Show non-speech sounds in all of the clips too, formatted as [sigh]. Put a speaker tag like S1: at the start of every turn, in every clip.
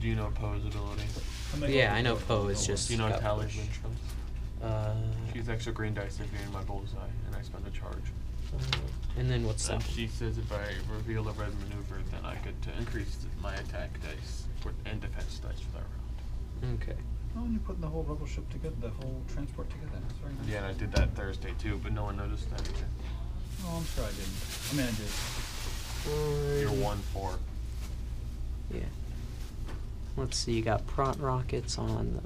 S1: Do you know Poe's ability?
S2: Yeah, I know
S3: the-
S2: Poe is just-
S1: Do you know
S2: got
S1: Tally
S2: push.
S1: Lindstrom?
S2: Uh,
S1: She's extra green dice if you're in my bullseye and I spend a charge.
S2: uh, and then what's
S1: And
S2: that?
S1: she says if I reveal a red maneuver, then I get to increase my attack dice for, and defense dice for that round.
S2: Okay.
S3: Oh, and you're putting the whole rebel ship together, the whole transport together. That's very nice.
S1: Yeah, and I did that Thursday too, but no one noticed that either.
S3: Oh, I'm sure I didn't. I mean, I did.
S1: You're one four.
S2: Yeah. Let's see, you got prot rockets on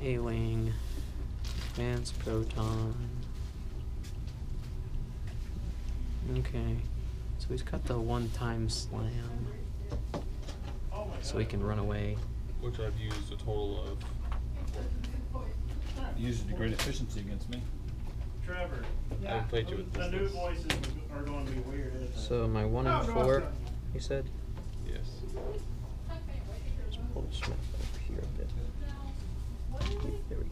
S2: the A-wing, advanced proton. Okay, so he's got the one-time slam, so he can run away.
S1: Which I've used a total of.
S3: Uses the great efficiency against me.
S4: Trevor.
S1: I haven't played you with
S4: The
S1: this.
S4: new voices are gonna be weird.
S2: So my one and
S4: oh,
S2: four,
S4: gosh.
S2: you said?
S1: Yes.
S2: Let's pull this map up here a bit. There we go.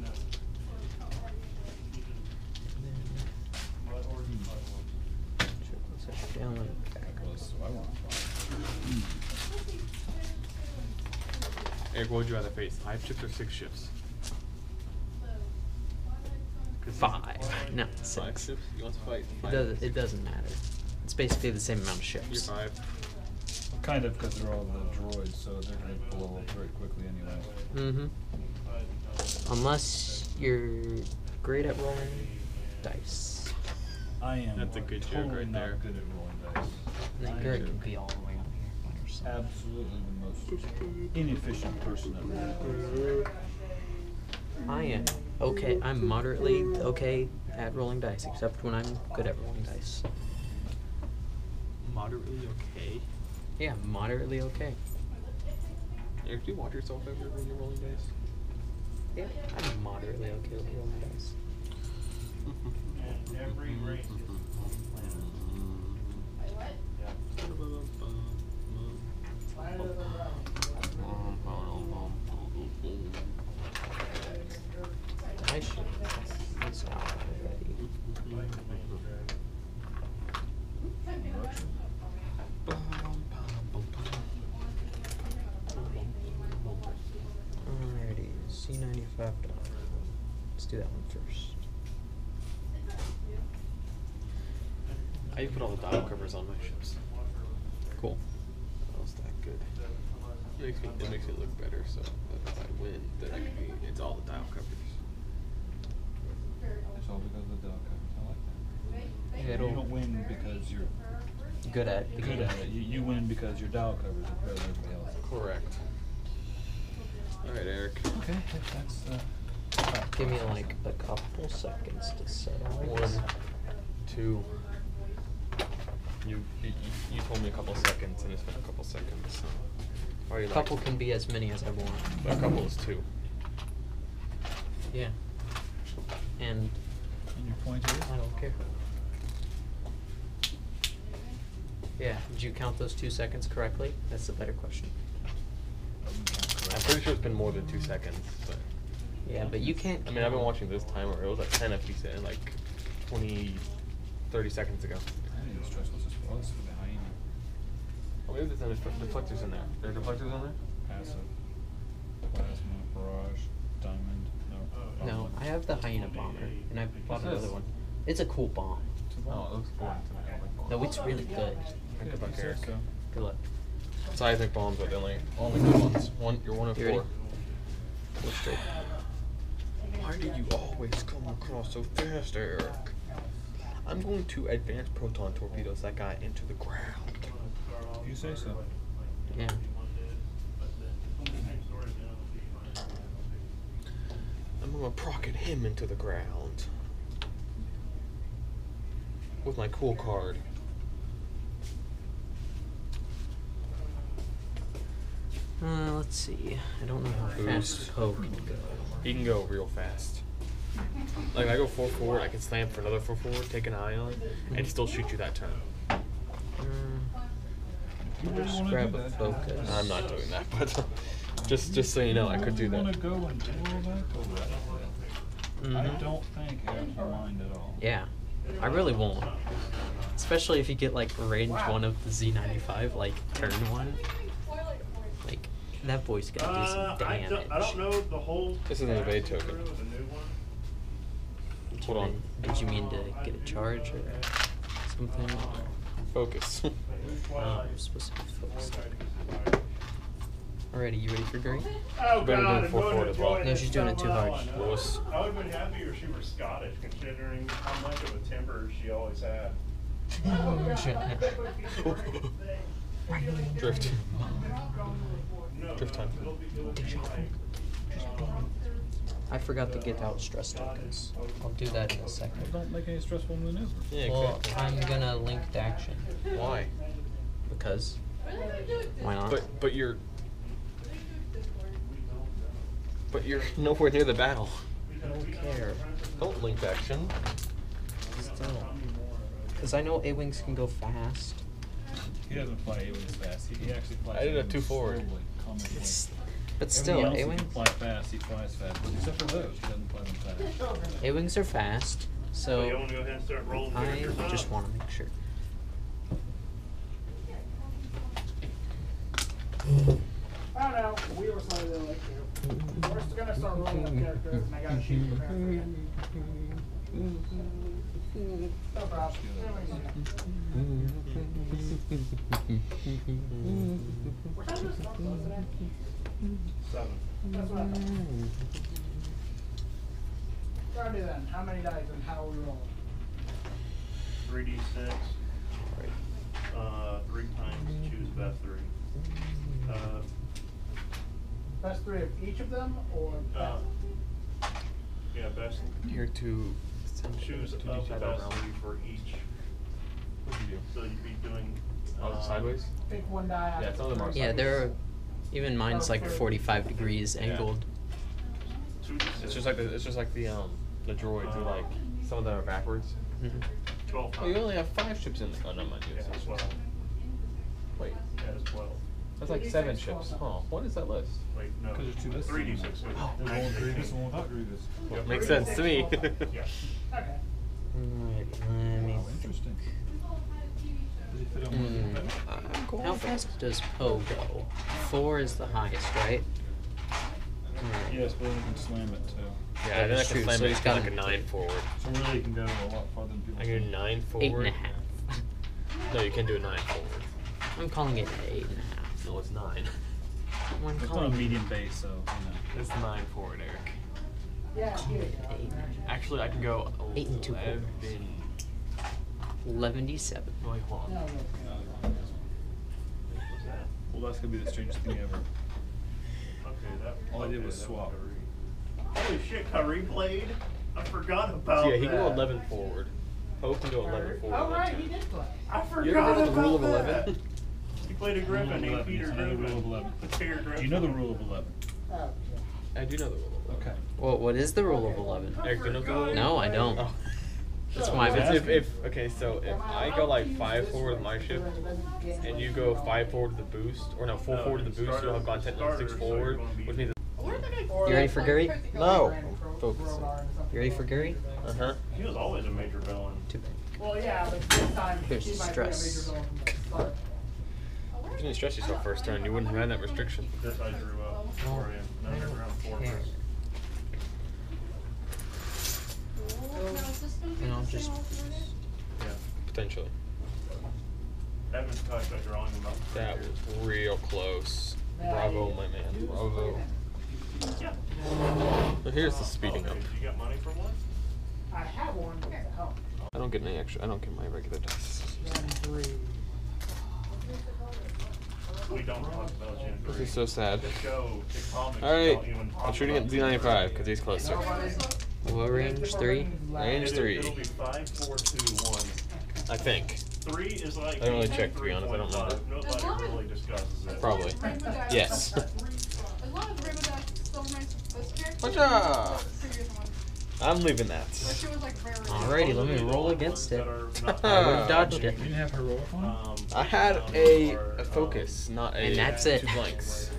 S4: No.
S2: And then,
S4: What order you play
S2: check what's down and back.
S3: Well, so I want
S1: Eric, what would you rather face? Five ships or six ships? 'Cause
S2: Five, not
S1: Five
S2: six.
S1: ships? You want to fight?
S2: It
S1: five
S2: does.
S1: or
S2: It doesn't matter. It's basically the same amount of ships.
S1: five.
S3: Kind of, because they're all the droids, so they're gonna blow up very quickly anyway.
S2: Mm-hmm. Unless you're great at rolling dice.
S3: I am
S1: That's a good joke
S3: totally
S1: right
S3: not
S1: there.
S3: good at rolling dice.
S2: Then
S3: i'm
S2: can be all the way up here by yourself.
S3: Absolutely the most inefficient person at rolling dice.
S2: I am okay. I'm moderately okay at rolling dice, except when I'm good at rolling dice.
S1: Moderately okay.
S2: Yeah, moderately okay.
S1: Eric, do you watch yourself ever when you're rolling dice?
S2: Yeah, I'm moderately okay with rolling dice.
S4: And [laughs] every race on the planet. Yeah.
S2: I should. That's not already. Alrighty, Z95 done. Let's do that one first.
S1: I put all the dial covers on my ships.
S2: Cool.
S1: That was that good. It makes me, it makes me look better, so that if I win, then I can be, it's all the dial covers.
S3: It's all because of the dial covers. I like that.
S2: It'll-
S3: You don't win because you're
S2: Good at
S3: good at it. You, you win because your dial covers are better than everybody else.
S1: Correct. Alright, Eric.
S3: Okay, that's uh.
S2: Give me like a couple seconds to set up.
S1: One, two. You, you, you told me a couple seconds, and it's been a couple seconds. So. How are you
S2: A couple can be as many as I want.
S1: A couple is two.
S2: Yeah. And
S3: And your point is?
S2: I don't care. Yeah, did you count those two seconds correctly? That's the better question.
S1: I'm pretty sure it's been more than two seconds, but
S2: Yeah, but you can't.
S1: I mean, I've been watching this timer. It was like 10 if you said like 20, 30 seconds ago.
S3: I need to stress what's this? Oh, this is the hyena.
S1: Oh, maybe there's any deflectors in there. There are deflectors in there?
S3: Passive. Plasma, barrage, diamond, no.
S2: No, I have the hyena bomber, and I bought
S1: What's
S2: another
S1: this?
S2: one. It's a cool bomb.
S1: Oh, it looks boring to me. I don't like bombs.
S2: No, it's really good.
S1: Good
S3: If
S1: luck,
S3: you say
S1: Eric.
S2: Good luck.
S1: Seismic bombs are the only, only good ones. One, you're one of
S2: You ready?
S1: four.
S2: Go straight.
S1: Why do you always come across so fast, Eric? I'm going to advance proton torpedoes that guy into the ground.
S3: If you say so.
S2: Yeah.
S1: I'm gonna procket him into the ground. With my cool card.
S2: Uh, let's see. I don't know how fast. Poe can go.
S1: He can go real fast. Like I go four forward, I can slam for another four forward, take an ion, and still shoot you that turn.
S3: Really
S2: Just grab a focus.
S1: I'm not doing that, but [laughs] just just so you know, I could do that.
S3: wanna go and that, go right. I
S2: mm-hmm.
S3: don't think have your mind at all.
S2: Yeah. I really won't. Especially if you get like range one of the Z95, like turn one. Like that boy's gonna do some
S4: I
S2: damage.
S4: don't, I don't know the whole.
S1: This is an evade
S4: through
S1: token.
S4: The new one.
S2: Did
S1: Hold
S2: you
S1: on.
S2: mean- Did you mean to get a charge or something?
S1: Focus. [laughs] [laughs]
S2: Oh, I'm supposed to be focused. Alrighty, you ready for Gary?
S4: Oh
S1: better do
S4: God,
S1: it
S4: I'm
S1: full
S4: going
S1: forward
S4: to
S1: as well.
S4: join
S2: No, she's doing it too hard.
S4: No.
S1: Lewis.
S4: I would have been happier if she were Scottish, considering how much of a temper she always had. [laughs]
S1: Drift.
S4: No,
S1: Drift time.
S4: it'll be- it'll be like,
S2: I forgot to get out stress tokens. I'll do that in a second.
S3: Don't make any stressful maneuvers.
S1: Yeah,
S2: Well,
S1: exactly.
S2: I'm gonna link to action
S1: Why?
S2: because why not?
S1: But but you're but you're nowhere near the battle.
S2: I don't care.
S1: Don't link action.
S2: Still, because I know A wings can go fast.
S3: He doesn't fly A-wings fast. He, he actually flies.
S1: I did a
S3: A-wings
S1: two forward.
S3: slowly, calmly.
S2: It's, but
S3: Everything
S2: still, A wings.
S3: fly fast. He flies fast, but except for those, he doesn't fly them fast.
S2: A wings are fast.
S4: So you
S2: So
S4: want to go ahead and start rolling
S2: I just want to make sure.
S5: Oh, I don't know. We were something that like you. We're still gonna start rolling up characters, and I got a sheet prepared for you. No problem. What time is it? today?
S4: Seven.
S5: That's what I thought. Alrighty then. How many dice and how we rolling?
S4: Three D six. Uh, three times choose best three. Uh,
S5: Best three of each of them, or
S4: uh,
S5: best?
S4: yeah, best.
S1: Here to
S4: Choose
S1: two
S4: of
S1: two
S4: best for each.
S1: What'd you do?
S4: So you'd be doing.
S1: Oh, is it
S4: uh,
S1: sideways?
S5: Pick one die out
S1: Yeah,
S5: of
S1: some of them are
S5: three.
S2: Yeah, there are. Even mine's like 45 degrees
S1: Yeah.
S2: angled.
S4: Two D.
S1: It's just like the, it's just like the um the droids. They're like some of them are backwards.
S2: Mhm.
S4: Twelve.
S1: Oh, you only have five ships in there. Oh, no, mind you.
S4: Yeah,
S1: it's
S4: it's twelve.
S1: Wait,
S4: Yeah, it's twelve.
S1: That's like seven ships. Huh? What is that list?
S4: Wait, no.
S3: Because there's two lists.
S4: Three D six. Wait.
S1: Oh.
S3: There's one with Grievous and one without Grievous.
S1: Well,
S4: Yep.
S1: makes sense to me. [laughs]
S4: Yeah.
S5: Okay.
S2: Alright, let me.
S3: Oh, interesting. Does he fit on
S2: Hmm.
S3: one of the
S1: I'm going
S2: How fast does Poe go? Four is the highest, right? Alright.
S3: Yes, but then you can slam it too.
S1: Yeah, I think I
S2: That's
S1: can
S2: true,
S1: slam
S2: so
S1: it
S2: he's
S1: to
S2: got
S1: like a nine
S2: eight.
S1: forward.
S3: So really, you can go a lot farther than people.
S1: I can do nine forward.
S2: Eight and a half. [laughs]
S1: No, you can do a nine forward.
S2: I'm calling it eight and a half.
S1: No, it's nine.
S2: I'm
S3: It's on a
S2: calling
S3: medium base, so you know.
S1: It's nine forward, Eric.
S5: Yeah, here you go.
S2: eight.
S1: Actually, I can go
S2: Eight and two
S1: eleven.
S2: Eleven seven.
S1: Wait, hold
S5: No,
S1: on.
S5: no.
S3: Well, that's gonna be the strangest thing ever.
S4: Okay, that.
S3: All I did was swap.
S4: Kyrie. Holy shit, Kyrie Blade! I forgot about
S1: So yeah, he can go
S4: that.
S1: eleven forward. Pope can go eleven forward.
S5: Oh,
S1: one
S5: right, he did play.
S4: I forgot
S1: You
S4: forgot
S1: ever heard of the
S4: about
S1: rule of
S4: that.
S1: eleven?
S4: He played a Griffin
S3: Rule of
S4: named
S3: 11,
S4: Peter
S3: yes, I know the
S4: Griffin.
S3: rule of 11.
S4: Peter Griffin.
S3: Do you know the rule of eleven?
S5: Oh, yeah.
S1: I do know the rule of eleven.
S3: Okay.
S2: Well, what is the rule of eleven?
S1: Eric, do you know the rule? of
S2: No, I don't.
S1: Oh. [laughs]
S2: That's
S1: So
S2: why I'm
S1: if,
S2: asking.
S1: if, if okay, so if I go like five forward with my ship, and you go five forward with the boost, or no, four
S4: No,
S1: forward with the boost, you'll have gone ten
S4: starter,
S1: six
S4: so
S1: forward,
S4: you're be-
S1: which means.
S5: Or
S2: You ready for Gary?
S1: No.
S5: Ran Pro-
S1: Focus.
S5: Rogar or something.
S2: You ready for Gary?
S1: Uh huh.
S4: He was always a major villain.
S2: Too bad.
S5: Well, yeah, but this time
S2: There's
S5: he might
S2: stress.
S5: be a major villain from the start.
S1: If you didn't stress yourself first turn, you wouldn't have had that restriction.
S4: This I drew up for you.
S2: I
S4: Underground
S2: don't
S4: Fortress.
S2: care. And I'll just.
S4: Yeah.
S1: Potentially.
S4: Evan's talked about drawing him up.
S1: That was real close. Bravo, my man. Bravo.
S4: Yeah.
S1: So here's the speeding up.
S4: You got money for one?
S5: I have one, but it's a help.
S1: I don't get any extra. I don't get my regular dice.
S5: Gen three.
S4: We don't talk about Gen
S1: This is so sad.
S4: The show, the comics
S1: All right,
S4: don't even talk
S1: I'm shooting at Z95 because he's closer.
S5: Nobody?
S2: What range? Three?
S1: Range
S4: It'll-
S1: three.
S4: It'll be five, four, two, one.
S1: I think.
S4: Three is like.
S1: I don't really check, to be honest, I don't
S4: 3.5.
S1: remember.
S4: Nobody really discusses it.
S1: Probably. Yes.
S6: As long
S1: I'm leaving that.
S6: she was.
S2: Alrighty, let me
S4: Those are the
S2: roll against it. [laughs] I would've dodged
S3: You
S2: it.
S3: didn't have heroic on?
S4: Um,
S1: I had a, a focus, not a
S2: And that's it.
S1: two blanks.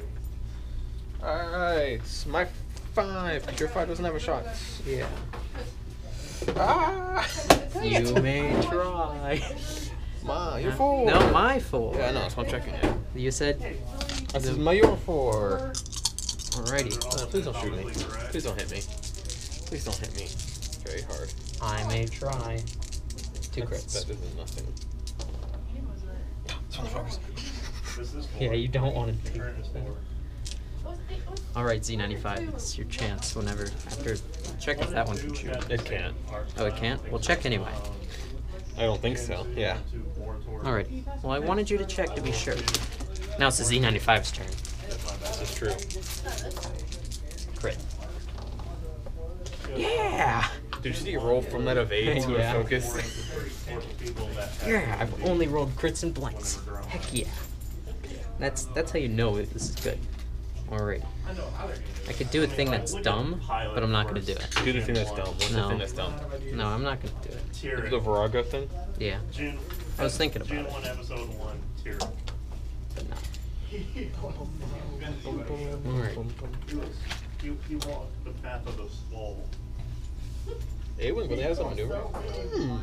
S1: Alright, my five, your five doesn't have a shot.
S2: Yeah.
S1: Ah!
S2: You may [laughs] try.
S1: Ma, you're
S2: Huh?
S1: four.
S2: No, my four.
S1: Yeah, I know. That's what I'm checking it.
S2: You said.
S1: This is my your four.
S2: Alrighty.
S1: Uh, please don't shoot me. Please don't hit me. Please don't hit me. Very hard.
S2: I may try. Two
S1: That's-
S2: crits.
S1: That isn't nothing.
S2: Yeah, you don't want to take
S4: Turn is
S2: that.
S4: four.
S2: Alright, Z95, it's your chance whenever. After. Check if that one can shoot.
S1: It can't.
S2: Oh, it can't? Well, check anyway.
S1: I don't think so. Yeah.
S2: Alright. Well, I wanted you to check to be sure. Now it's the Z95's turn.
S1: This is true.
S2: Crit. Yeah!
S1: Did you see it roll from that of eight [laughs] to
S2: Yeah.
S1: a focus?
S2: Yeah, I've only rolled crits and blanks. Heck yeah. That's that's how you know it, this is good. Alright. I could do a thing that's dumb, but I'm not gonna do it.
S1: Do the thing that's dumb. What's the
S2: No.
S1: thing that's dumb?
S2: No, I'm not gonna do it.
S4: Tyrion.
S1: The Virago thing?
S2: Yeah, I was thinking
S4: June
S2: about it.
S4: one, episode one, Tyrion.
S2: but no.
S4: Alright. You, you walk the path of the swole.
S1: Awen really has a maneuver? Hmm.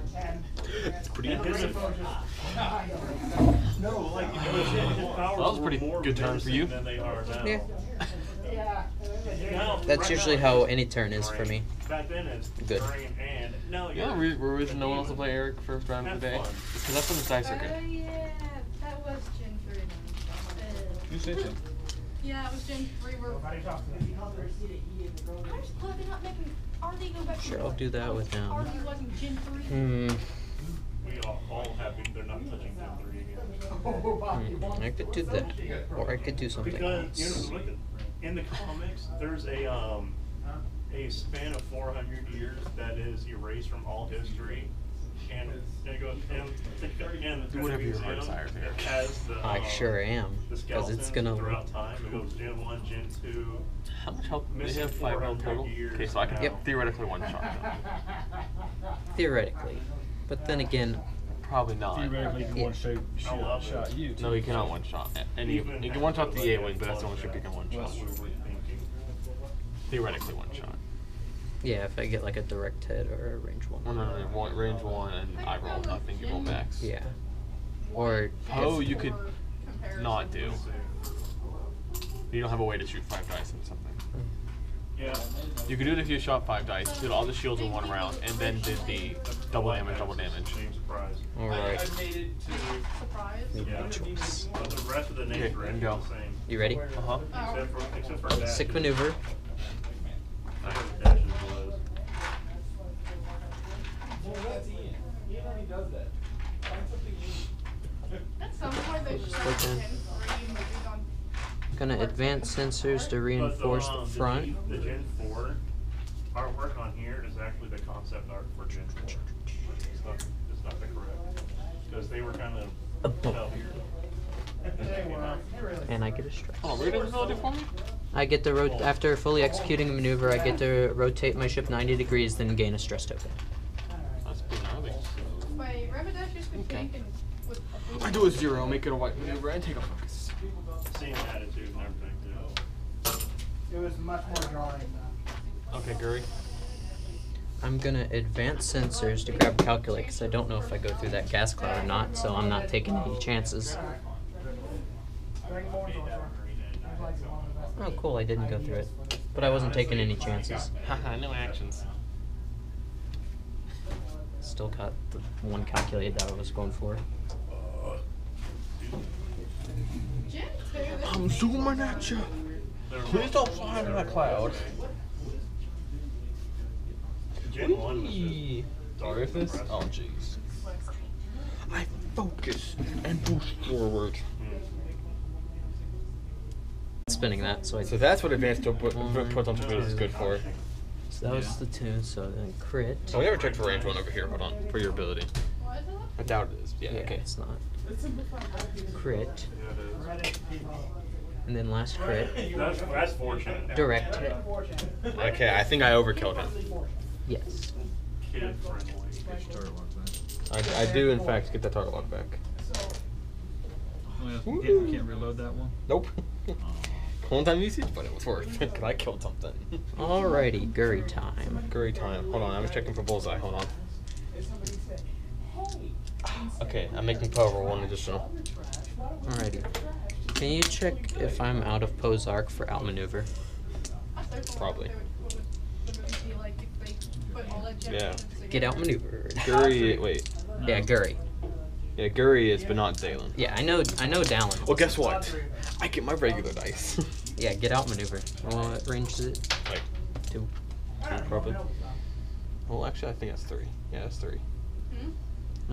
S1: It's pretty
S4: And his-
S1: impressive. [laughs]
S4: No, like, you know, his, his powers
S1: That was a pretty good turn for you.
S4: Than they are now.
S2: Yeah.
S5: Yeah.
S4: Now,
S2: That's
S4: right
S2: usually
S4: now,
S2: how any turn is for me.
S4: Back then
S2: Good.
S4: And no,
S1: Yeah,
S4: you're-
S1: we're, we're no one else to play Eric first round of the day. Because that's when the dice are
S6: Uh,
S1: good.
S6: yeah, that was Gen 3.
S1: You say so.
S6: Yeah, it was Gen 3 where
S5: Nobody talks to me.
S6: I'm just glad they're not making Artie go back to
S2: Sure, I'll do that with him.
S6: Artie wasn't Gen 3.
S2: Hmm.
S4: We all, all have been, they're not touching Gen three again. [laughs]
S2: hmm. I could do that. Or I could do something
S4: Because, you
S2: else.
S4: know, look, at- in the comics, there's a, um, a span of four hundred years that is erased from all history. And, and it goes, and, and
S1: Do
S4: the
S1: whatever your
S4: museum
S1: heart desires, Eric.
S4: has
S2: I
S4: um,
S2: sure am. Because it's gonna.
S4: throughout time, it goes Gen one, Gen two.
S1: How much health do they have? Five health total? Okay, so I can.
S2: Yep.
S1: theoretically one shot them. [laughs]
S2: Theoretically. But then again,
S1: Probably not.
S3: Theoretically, you can one shot,
S4: I love
S3: shot, shot you.
S1: No,
S3: too,
S1: you cannot one shot. a- Any, you can one shot the A
S4: a
S1: wing, but that's the only
S4: plus
S1: ship you can one
S4: Plus
S1: shot.
S4: we were thinking.
S1: Theoretically one shot.
S2: Yeah, if I get like a direct hit or a range one.
S1: Well, no, no, no, one, range one, and I roll. nothing, you roll max.
S2: Yeah. Or.
S1: Oh, you could not do. You don't have a way to shoot five dice into something.
S4: Yeah.
S1: You could do it if you shot five dice, did all the shields in one round, and then did the double damage, double damage.
S4: Same surprise.
S2: Alright.
S6: Surprise.
S4: Yeah. But the rest of the
S1: Okay, and go.
S4: same.
S2: You ready?
S1: Uh huh.
S4: Except for, except for.
S2: Sick maneuver.
S4: I know what dashes was.
S6: At some point they should start Gen 3.
S2: Gonna advance sensors to reinforce
S4: but, um,
S2: the front.
S4: G- The Gen four artwork on here is actually the concept art for Gen four. It's not, it's not the correct, because they were kind of
S2: Above.
S4: heavier.
S2: And I get a strike.
S1: Oh, read ability for me?
S2: I get to rot- after fully executing a maneuver, I get to rotate my ship 90 degrees, then gain a stress token. Okay.
S6: tanking with a boost.
S1: I do a zero, make it a white maneuver, and take a focus.
S4: Same attitude and everything too.
S5: It was much more jarring though.
S1: Okay, Guri.
S2: I'm gonna advance sensors to grab calculate because I don't know if I go through that gas cloud or not, so I'm not taking any chances.
S5: Dragon Ball was also- it was like one of the best.
S2: Oh, cool, I didn't go through it. But I wasn't taking any chances.
S1: Haha, no actions.
S2: Still got the one calculate that I was going for.
S6: Gen 2. this
S1: I'm
S6: is
S1: zooming at you. Please don't fly into that cloud.
S4: Gen one was
S1: Whee!
S4: just dark
S1: Orifice? Oh, jeez. I focus and push forward.
S2: Spinning that, so I.
S1: So that's what advanced to- put
S2: One,
S1: put on torpedoes is good for.
S2: So that was the two, so then crit.
S1: Oh, we never checked for range one over here. Hold on, for your ability.
S6: What is it?
S1: I doubt it is. Yeah.
S2: Yeah,
S1: okay.
S2: it's not. Crit.
S4: Yeah, it is.
S2: And then last crit.
S4: That's, that's fortunate.
S2: Direct hit.
S1: Okay, I think I overkilled him.
S2: Yes.
S4: Kid friendly.
S3: Start like that.
S1: I, I do in fact get that target lock back.
S3: Oh, yeah, you can't, you can't reload that one?
S1: Nope. Oh. One time usage, but it was worth it [laughs] 'cause I killed something.
S2: Alrighty, Gurry time.
S1: Gurry time. Hold on, I was checking for bullseye. Hold on. [sighs] Okay, I'm making power one additional.
S2: Alrighty. Can you check if I'm out of Poe's arc for outmaneuver?
S1: Probably. Yeah.
S2: Get outmaneuvered.
S1: Gurry, wait.
S2: Yeah, Gurry.
S1: Yeah, Gurry is, but not Dalen.
S2: Yeah, I know. I know Dallin.
S1: Well, guess what? I get my regular dice. [laughs]
S2: Yeah, get outmaneuver. What range is it?
S1: like
S2: Two.
S1: two, probably. Well, actually, I think that's three. Yeah, that's three.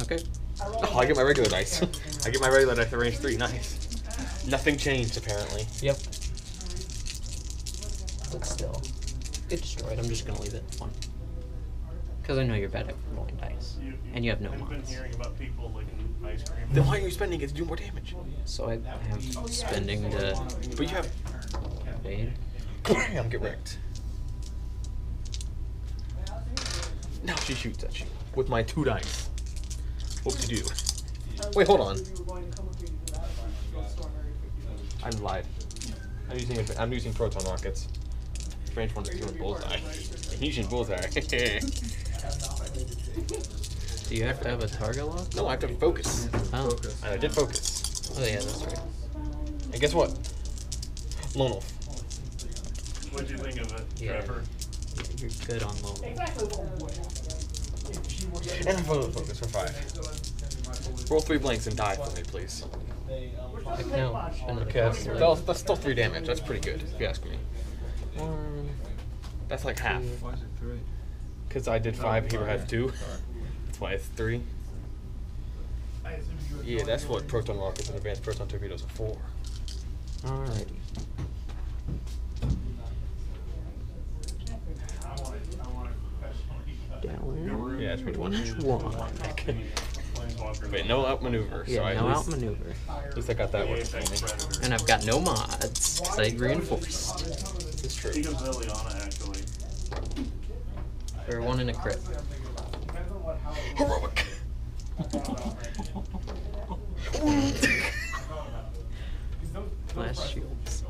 S2: Okay.
S1: Oh, [laughs] [laughs] I get my regular dice. I get my regular dice at range three. Nice. Nothing changed apparently.
S2: Yep. But still, get destroyed. I'm just gonna leave it one. Because I know you're bad at rolling dice, and you have no
S4: I've been
S2: mods.
S4: hearing about people licking ice cream.
S1: Then why are you spending it to do more damage?
S2: So I have spending the.
S1: But you have.
S2: evade.
S1: Bam! Get wrecked. Now she shoots at you with my two dice. What to do? Wait, hold on. I lied. I'm using I'm using proton rockets. Range one is throwing bullseye. [laughs] I'm using bullseye. [laughs]
S2: Do you have to have a target lock?
S1: no, I have to focus.
S2: Oh.
S3: Focus.
S1: And I did focus.
S2: Oh yeah, that's right.
S1: And guess what? Lone Wolf.
S4: What'd you think of it,
S2: Yeah.
S4: Trevor?
S2: Yeah, you're good on low.
S5: Exactly what would happen if she were
S1: And I'm focus for five. Roll three blanks and die for me, please.
S2: Heck no. Spend
S1: Okay, that's, that's, that's still three damage. That's pretty good, if you ask me.
S2: One.
S1: That's like half.
S3: Why is it three?
S1: Because I did five, he
S3: Oh,
S1: has
S3: yeah.
S1: two.
S3: Alright.
S1: That's why it's three. Yeah, that's what proton rockets and advanced proton torpedoes are for.
S2: Alrighty. Down.
S1: Yeah, it's pretty much.
S2: One.
S4: Planeswalker. [laughs]
S1: Wait, no outmaneuver. so
S2: Yeah,
S1: I
S2: no
S1: at least,
S2: outmaneuver.
S1: At least I got that
S4: The
S1: one
S4: Apex
S1: for me.
S4: Predator.
S2: And I've got no mods, because I reinforced.
S1: It's true.
S4: Think of Liliana, actually.
S2: For one in a crit.
S1: Heroic.
S2: Flash shields.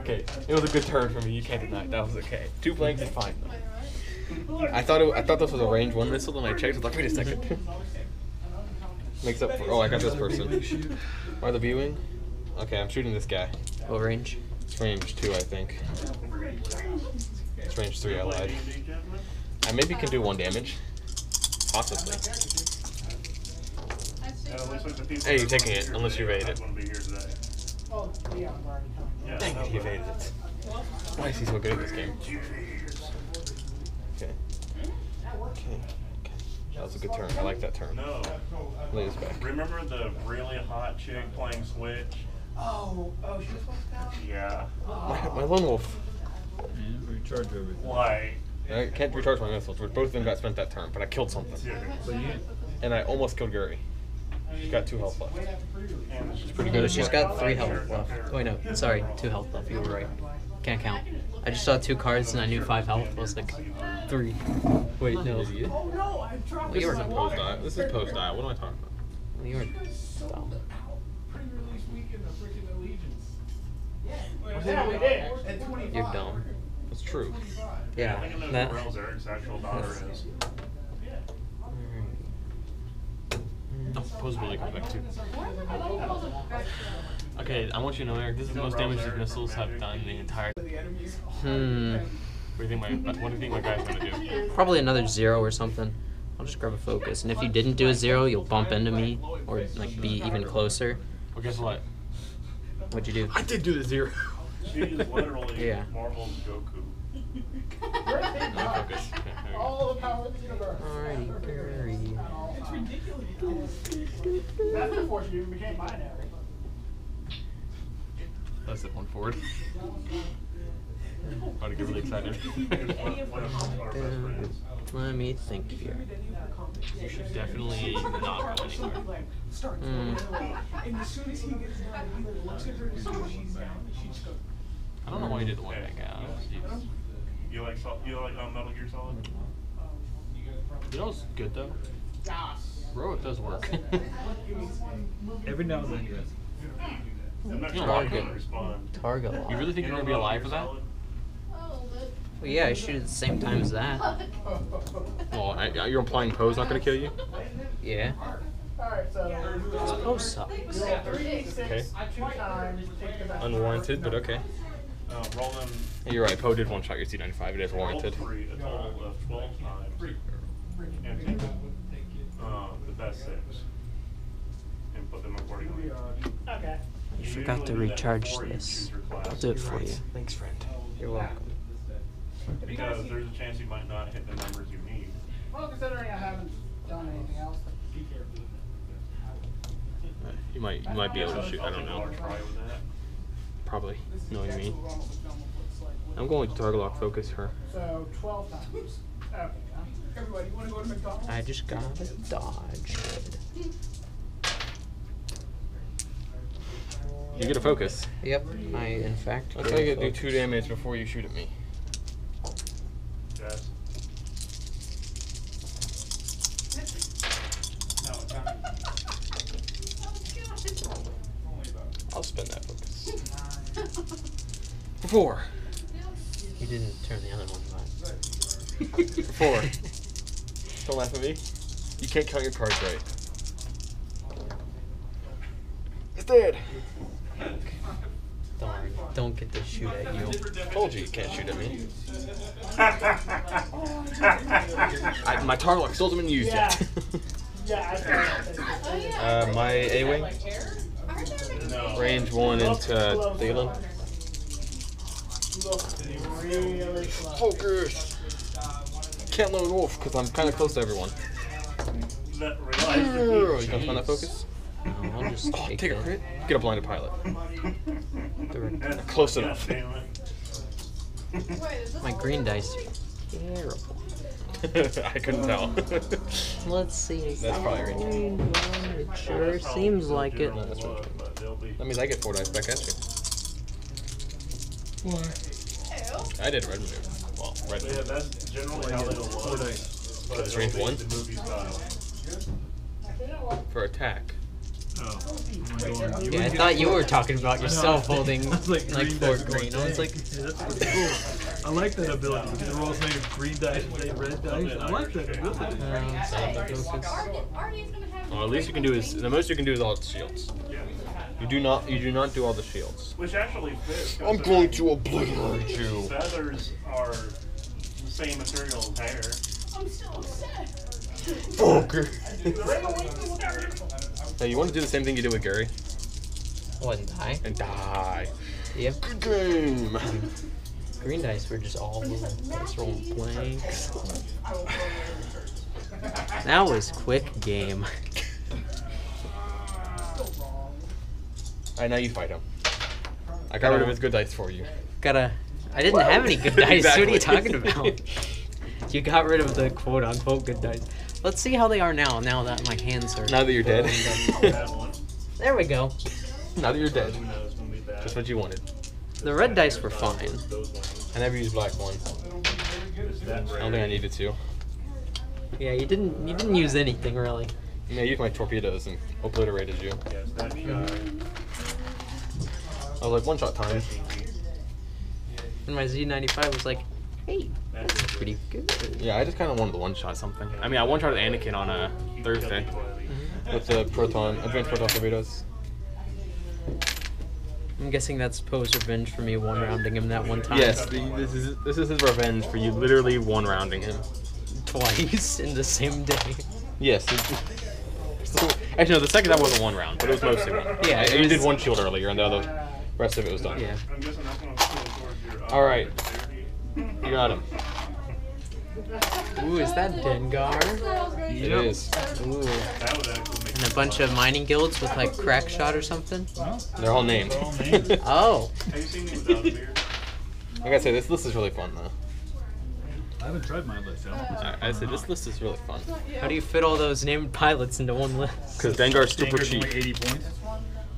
S1: okay, it was a good turn for me. You can't deny it. That was okay. Two blanks is fine. I thought it, I thought this was a range one missile, and I checked. I was like, wait a second. [laughs] Makes up for. Oh, I got this person. By the viewing. Okay, I'm shooting this guy.
S2: What range?
S1: It's range two, I think. It's range three. I lied. I maybe can do one damage. Possibly.
S4: Yeah, it looks like the people
S1: Hey, you're taking it, unless you evade it.
S4: wanna be here today.
S5: Oh, yeah, I'm already coming.
S4: Yeah,
S1: Dang it, he evaded it. Why is he so good at this game? Okay. Okay. Okay. That was a good turn. I like that turn.
S4: No.
S1: Lay's back.
S4: Remember the really hot chick playing Switch?
S5: Oh, oh, she was supposed to come?
S4: Yeah.
S1: My, my lone wolf.
S3: Yeah, recharge everything.
S4: Why?
S1: I can't recharge my missiles, which both of them got spent that turn, but I killed something.
S3: But you,
S1: And I almost killed Gary. She's got two health left.
S4: She's
S1: pretty
S2: No,
S1: good.
S2: she's got three health left. Oh, Wait, no, sorry, two health left. You were right. Can't count. I just saw two cards and I knew five health. I was like, three. Wait, no.
S1: Idiot.
S5: Oh, no, I dropped
S1: This
S2: you were
S1: post diet. This is post diet. What am I talking about?
S2: You were dumb.
S5: Yeah, we did. At 25.
S2: You're dumb.
S1: It's true.
S4: I
S2: Yeah,
S4: think I know
S2: that.
S4: who Rel's Eric's actual daughter is.
S1: Oh, possibility comes back too. Okay, I want you to know, Eric, this is the most damage these missiles have done the entire. What
S2: Hmm.
S1: do you think my What do you think my guy's gonna do?
S2: Probably another zero or something. I'll just grab a focus. And if you didn't do a zero, you'll bump into me or like be even closer.
S1: Well, guess what?
S2: What'd you do?
S1: I did do the zero.
S4: She is literally
S2: Yeah.
S4: Marvel's Goku.
S1: No focus. Okay, there we.
S5: All the power of the universe.
S2: Alrighty, Gary.
S5: It's ridiculous. That's before she even became binary.
S1: Let's hit one forward. About to get really excited.
S4: One, one of our best friends.
S2: Let me think here.
S1: you should definitely not go anywhere.
S2: Hmm.
S5: And as soon as he gets down, he like looks at her and sees she's down, and she just goes.
S1: I don't know why you did the one back out. Jeez.
S4: You like Sol- you like um, Metal Gear Solid?
S1: You know what's good though? Rogue does work.
S3: every now and then, yes.
S4: I'm not sure
S1: don't
S4: how
S1: lock
S4: to respond.
S2: Target lock.
S1: You really think you're gonna be alive for that?
S2: Well, yeah, I shoot at the same time as that. [laughs]
S1: Well, I, I- you're implying Poe's not gonna kill you?
S2: Yeah.
S5: Alright, so.
S2: Poe sucks.
S5: you roll three d six
S1: Okay.
S5: two times, take the best.
S1: Unwarranted, but okay.
S4: Uh, roll them.
S1: You're right. Poe did one shot your Z95. It is
S4: Roll
S1: warranted.
S4: three, a total of twelve times. And take uh, the best six. And put them accordingly.
S5: Okay.
S2: You
S4: You
S2: forgot to
S4: usually do that
S2: recharge this.
S4: choose your class.
S2: I'll do it for you.
S1: Thanks, friend.
S2: You're welcome.
S4: Because there's a chance you might not hit the numbers you need.
S5: Well, considering I haven't done anything else. be careful.
S1: You might, you might be able to shoot. I don't know.
S4: I'll try with that.
S1: Probably, knowing me. I'm going to target lock focus her.
S5: So twelve times. Okay. Everybody, you wanna go to McDonald's?
S2: I just got a dodge.
S1: You get a focus.
S2: Yep, I in fact.
S1: I'll
S2: get
S1: tell
S2: a
S1: you to do two damage before you shoot at me. Can't count your cards right. It's dead.
S2: Darn, don't get to shoot at you.
S1: Told you you can't shoot at me. [laughs] I, my Tarlock lock still hasn't been used yet.
S5: Yeah, [laughs] I think.
S1: uh, my A wing,
S4: No.
S1: range one into Thielen.
S5: Look.
S1: Focus. Can't lone wolf because I'm kind of close to everyone.
S4: That
S1: You
S4: realized
S1: gonna find that focus?
S2: No, I'll just
S1: Oh,
S2: take,
S1: take a crit. Get a blinded pilot.
S2: the-
S1: Close enough.
S2: My green dice are terrible. [laughs]
S1: I couldn't tell. [laughs]
S2: Let's see.
S1: That's probably range.
S2: Green one, It sure seems like it.
S1: No, that's range.
S4: But they'll be.
S1: That means I get four dice back at you. I did red move. Well, red move.
S4: Yeah, that's generally how it'll
S3: Four
S4: look.
S3: dice.
S4: But
S1: That's range
S4: be
S1: one?
S4: The movie style.
S1: For attack.
S3: Oh. I'm
S2: Yeah, I thought you were talking about yourself holding [laughs]
S3: was
S2: like,
S3: green
S2: four
S3: dice
S2: green. I was like,
S3: yeah, that's [laughs] pretty cool. I like that ability because they're all green dice and red dice. I like that ability.
S2: uh, so the focus.
S1: Well, at least you can do is the most you can do is all the shields. You do not you do not do all the shields.
S4: Which actually fits.
S1: I'm going to obliterate you.
S4: Feathers are the same material as hair.
S6: I'm still upset.
S1: Fucker. Now you want to do the same thing you did with Gary
S2: What, and die?
S1: and die.
S2: Yep.
S1: Good game.
S2: Green dice were just all dice rolling blanks. That was quick game.
S1: Alright, now you fight him. I got rid of his good dice for you.
S2: Gotta. I didn't have any good [laughs] dice. What are you talking about? You got rid of the quote unquote good dice. Let's see how they are now. Now that my hands are.
S1: Now that you're dead. [laughs]
S2: There we go.
S1: now that you're dead.
S4: Who knows when we bad.
S1: Just what you wanted.
S2: The red dice were fine.
S4: Those ones.
S1: I never used black ones.
S4: It's that
S1: I don't
S4: rare.
S1: think I needed to.
S2: Yeah, you didn't. You didn't use anything really.
S1: Yeah, mean, I used my torpedoes and obliterated you.
S4: Yes, that shot.
S1: I was like, one shot time.
S2: And my Z95 was like, hey,
S4: That's
S2: that's pretty good.
S1: Yeah, I just kind of wanted to one shot something. I mean, I one shot Anakin on a Thursday with the proton, advanced proton torpedoes.
S2: I'm guessing that's Poe's revenge for me one rounding him that one time.
S1: Yes, the, this is this is his revenge for you literally one rounding him.
S2: Twice [laughs] in the same day.
S1: Yes. so, actually, no, the second that wasn't one round, but it was mostly one.
S2: Yeah,
S1: you did one shield earlier, and the other rest of it was done.
S2: Yeah.
S4: I'm guessing that's gonna pull towards your. uh,
S1: All right.
S4: Dexterity.
S1: You got him.
S2: Ooh, is that Dengar?
S1: It is.
S2: Ooh.
S4: That would actually make
S2: And a bunch of mining guilds with like crack shot or something?
S1: They're all named.
S3: They're all [laughs] named.
S2: Oh.
S4: Have you seen me without a beard? [laughs]
S1: I gotta say, this list is really fun, though.
S3: I haven't tried my list out.
S1: I, I say this list is really fun
S2: How do you fit all those named pilots into one list?
S1: because Dengar's super
S3: Dengar's
S1: cheap.
S3: only 80 points,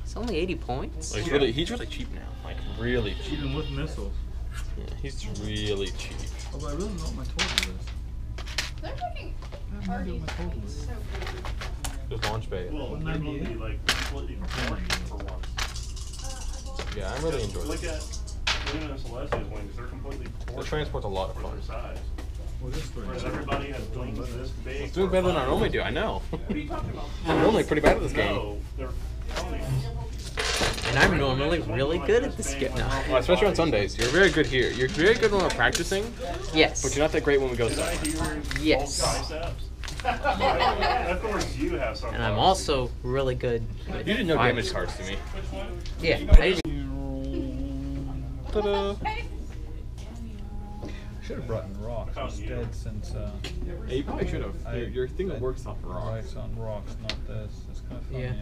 S2: It's only 80 points.
S1: Like, he's really, he's really cheap now. Like really cheap.
S3: even with missiles.
S1: Yeah, he's really cheap.
S3: Although I really don't know what my total is.
S6: They're fucking
S3: I have no idea what my total is.
S6: so good.
S1: Just launch bay.
S4: Well, they're gonna be like completely orange for once.
S1: Uh, yeah, I really enjoy
S4: Look
S1: this.
S4: at Luna and Celestia's wings. They're completely
S1: The transport's a lot of fun.
S4: size.
S3: Well.
S4: Whereas everybody has wings this big.
S1: It's doing better than I normally do. I know.
S5: What are you talking about? [laughs]
S1: I'm normally pretty bad at this game.
S4: No, they're ponies.
S2: And I'm normally really good at this game now.
S1: Well, especially on Sundays. You're very good here. You're very good when we're practicing,
S2: Yes.
S1: but you're not that great when we go
S4: Did
S1: somewhere.
S4: hear
S2: Yes. [laughs]
S4: of course you have some.
S2: And I'm also really good. With
S1: You didn't know damage cards to me.
S2: Yeah. I didn't-
S1: Ta-da. [laughs]
S3: Should have brought in rocks
S4: Found you.
S3: instead since uh,
S1: Yeah, you probably should have. Your, your thing
S3: I-
S1: works off rocks.
S3: Rice on rocks, not this. It's kind of funny.
S2: Yeah.